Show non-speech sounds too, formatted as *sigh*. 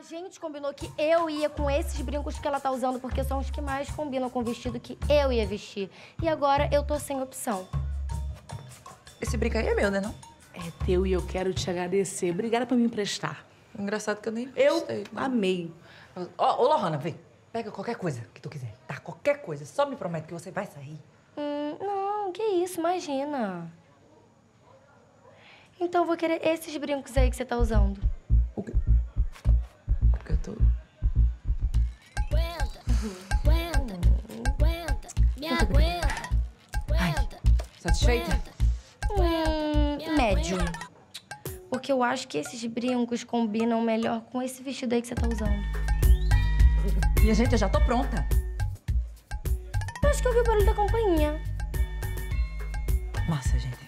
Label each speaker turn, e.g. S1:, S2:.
S1: A gente combinou que eu ia com esses brincos que ela tá usando, porque são os que mais combinam com o vestido que eu ia vestir. E agora eu tô sem opção.
S2: Esse brinco aí é meu, né não?
S3: É teu e eu quero te agradecer. Obrigada por me emprestar.
S2: Engraçado que eu nem
S3: Eu
S2: gostei, né?
S3: amei.
S2: Ó, ô, Lohana, vem. Pega qualquer coisa que tu quiser, tá? Qualquer coisa. Só me promete que você vai sair.
S1: Hum, não, que isso, imagina. Então eu vou querer esses brincos aí que você tá usando.
S4: Aguenta, aguenta.
S2: Satisfeita?
S1: Hum, médio. Porque eu acho que esses brincos combinam melhor com esse vestido aí que você tá usando. *laughs*
S2: Minha gente, eu já tô pronta.
S1: Eu acho que eu ouvi o barulho da campainha.
S2: Massa, gente.